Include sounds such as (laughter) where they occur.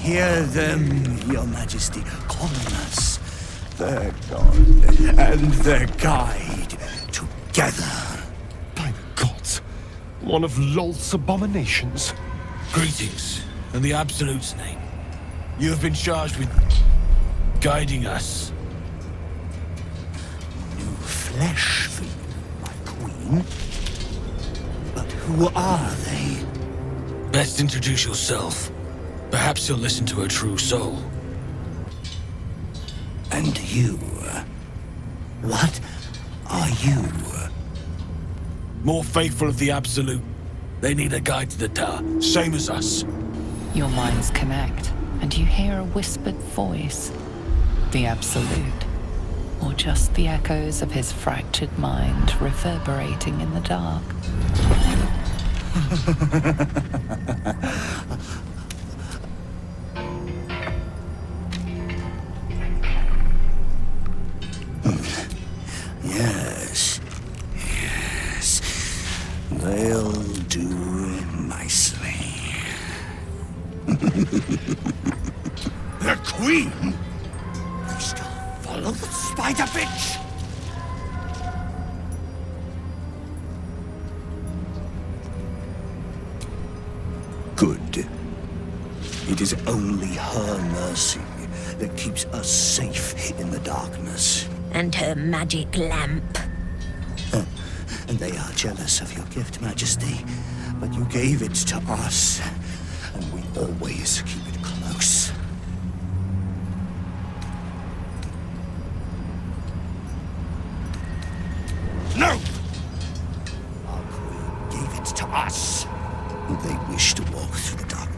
hear them, your majesty, calling us their god and their guide together. By the gods, one of Lolth's abominations. Greetings, in the Absolute's name. You have been charged with guiding us. New flesh for you, my queen. But who are they? Best introduce yourself. Perhaps you'll listen to a true soul. And you? What are you? More faithful of the Absolute. They need a guide to the tower, same as us. Your minds connect, and you hear a whispered voice. The Absolute. Or just the echoes of his fractured mind reverberating in the dark. (laughs) do nicely. (laughs) the Queen? You still follow the spider bitch? Good. It is only her mercy that keeps us safe in the darkness. And her magic lamp. And they are jealous of your gift, Majesty. But you gave it to us, and we always keep it close. No! Our queen gave it to us. If they wish to walk through the darkness